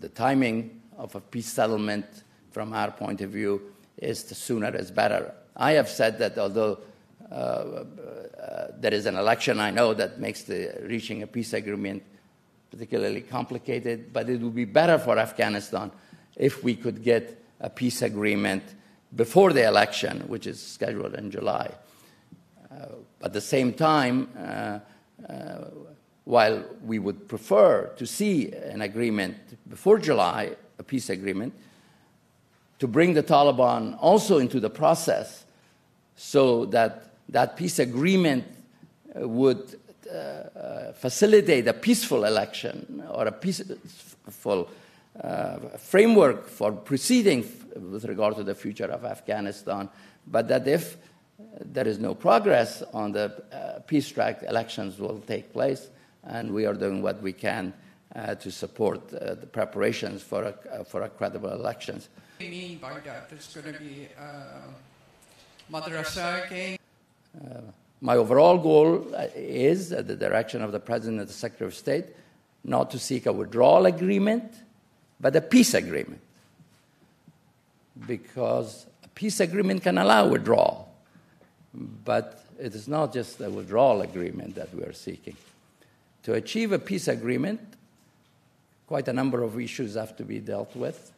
the timing of a peace settlement from our point of view is the sooner is better. I have said that although uh, uh, there is an election, I know that makes the reaching a peace agreement particularly complicated, but it would be better for Afghanistan if we could get a peace agreement before the election, which is scheduled in July. Uh, at the same time, uh, uh, while we would prefer to see an agreement before July, a peace agreement, to bring the Taliban also into the process so that that peace agreement uh, would uh, facilitate a peaceful election or a peaceful uh, framework for proceeding with regard to the future of Afghanistan, but that if there is no progress on the uh, peace track, elections will take place, and we are doing what we can uh, to support uh, the preparations for a, uh, for a credible elections. What do you mean by that? There's going to be uh, madrasa again? Uh, my overall goal is, at the direction of the President and the Secretary of State, not to seek a withdrawal agreement, but a peace agreement. Because a peace agreement can allow withdrawal. But it is not just a withdrawal agreement that we are seeking. To achieve a peace agreement, quite a number of issues have to be dealt with.